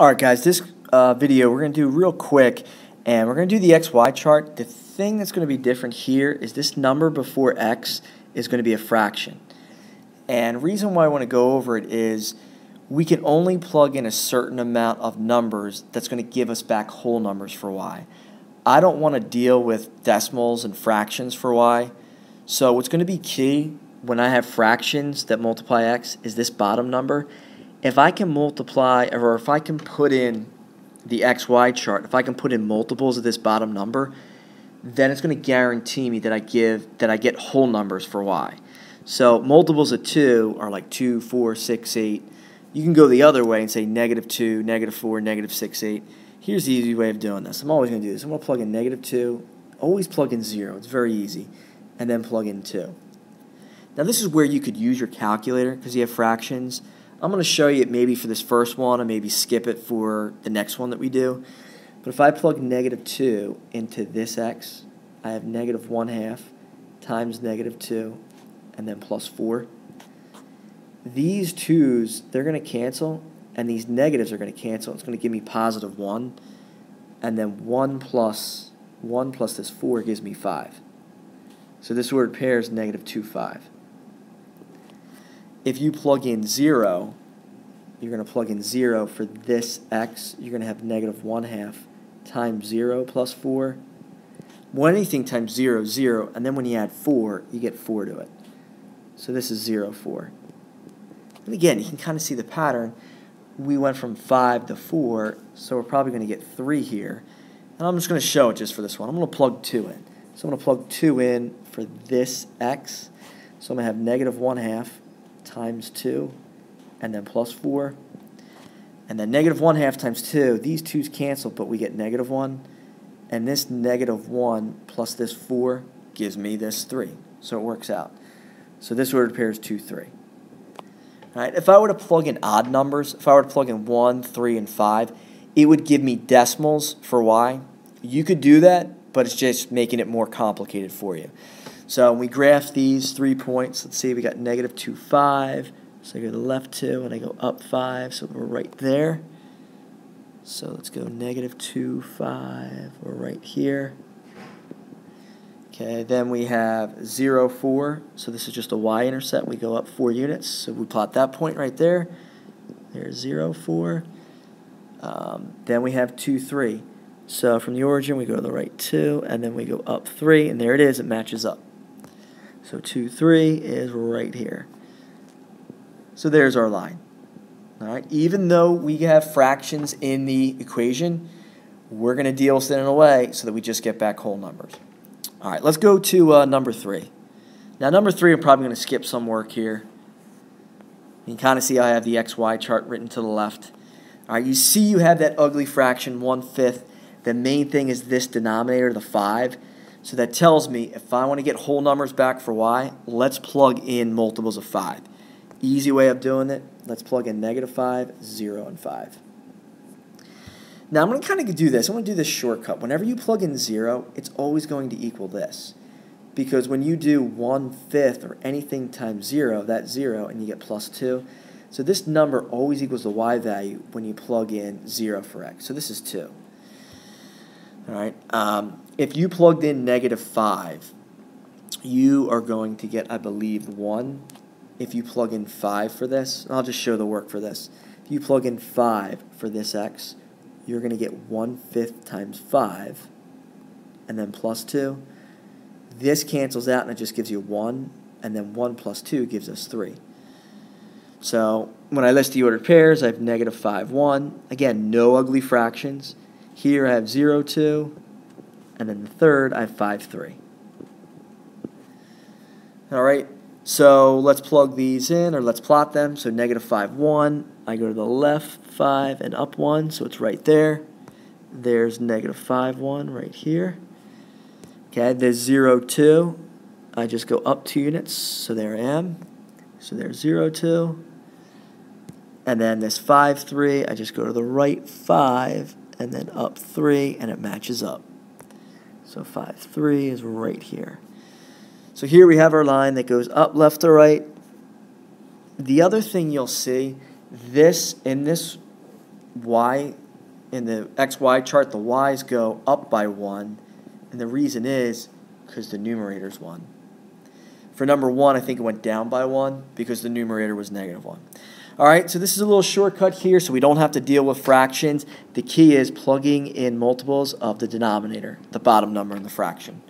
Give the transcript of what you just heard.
Alright guys, this uh, video we're going to do real quick and we're going to do the XY chart. The thing that's going to be different here is this number before X is going to be a fraction. And reason why I want to go over it is we can only plug in a certain amount of numbers that's going to give us back whole numbers for Y. I don't want to deal with decimals and fractions for Y. So what's going to be key when I have fractions that multiply X is this bottom number if I can multiply or if I can put in the XY chart, if I can put in multiples of this bottom number, then it's going to guarantee me that I give that I get whole numbers for Y. So multiples of 2 are like 2, 4, 6, 8. You can go the other way and say negative 2, negative 4, negative 6, 8. Here's the easy way of doing this. I'm always going to do this. I'm going to plug in negative 2. Always plug in 0. It's very easy. And then plug in 2. Now this is where you could use your calculator because you have fractions. I'm going to show you it maybe for this first one and maybe skip it for the next one that we do. But if I plug negative 2 into this x, I have negative 1 half times negative 2 and then plus 4. These 2's, they're going to cancel, and these negatives are going to cancel. It's going to give me positive 1, and then 1 plus 1 plus this 4 gives me 5. So this ordered pair is negative 2, 5 if you plug in 0, you're going to plug in 0 for this x. You're going to have negative 1 half times 0 plus 4. When anything times 0, 0, and then when you add 4, you get 4 to it. So this is 0, 4. And again, you can kind of see the pattern. We went from 5 to 4, so we're probably going to get 3 here. And I'm just going to show it just for this one. I'm going to plug 2 in. So I'm going to plug 2 in for this x. So I'm going to have negative 1 half times 2, and then plus 4. And then negative 1 half times 2, these 2's cancel, but we get negative 1. And this negative 1 plus this 4 gives me this 3. So it works out. So this ordered pair is 2, 3. All right, if I were to plug in odd numbers, if I were to plug in 1, 3, and 5, it would give me decimals for y. You could do that, but it's just making it more complicated for you. So we graph these three points. Let's see, we got negative 2, 5. So I go to the left 2 and I go up 5. So we're right there. So let's go negative 2, 5. We're right here. Okay, then we have 0, 4. So this is just a y-intercept. We go up 4 units. So we plot that point right there. There's 0, 4. Um, then we have 2, 3. So from the origin, we go to the right 2, and then we go up 3, and there it is. It matches up. So 2, 3 is right here. So there's our line. All right. Even though we have fractions in the equation, we're going to deal with it in a way so that we just get back whole numbers. All right, let's go to uh, number 3. Now, number 3, I'm probably going to skip some work here. You can kind of see I have the XY chart written to the left. All right, you see you have that ugly fraction, 1 fifth. The main thing is this denominator, the 5. So that tells me if I want to get whole numbers back for y, let's plug in multiples of 5. Easy way of doing it, let's plug in negative 5, 0, and 5. Now I'm going to kind of do this. I'm going to do this shortcut. Whenever you plug in 0, it's always going to equal this. Because when you do 1 fifth or anything times 0, that's 0, and you get plus 2. So this number always equals the y value when you plug in 0 for x. So this is 2. All right. Um, if you plugged in negative 5, you are going to get, I believe, 1. If you plug in 5 for this, I'll just show the work for this. If you plug in 5 for this x, you're going to get 1 fifth times 5, and then plus 2. This cancels out, and it just gives you 1, and then 1 plus 2 gives us 3. So when I list the ordered pairs, I have negative 5, 1. Again, no ugly fractions. Here I have 0, 2, and then the third I have 5, 3. All right, so let's plug these in, or let's plot them. So negative 5, 1. I go to the left 5 and up 1, so it's right there. There's negative 5, 1 right here. Okay, there's 0, 2. I just go up 2 units, so there I am. So there's 0, 2. And then this 5, 3, I just go to the right 5 and then up 3, and it matches up. So 5, 3 is right here. So here we have our line that goes up left to right. The other thing you'll see, this in this y in the xy chart, the y's go up by 1, and the reason is because the numerator's 1. For number 1, I think it went down by 1 because the numerator was negative 1. All right, so this is a little shortcut here so we don't have to deal with fractions. The key is plugging in multiples of the denominator, the bottom number in the fraction.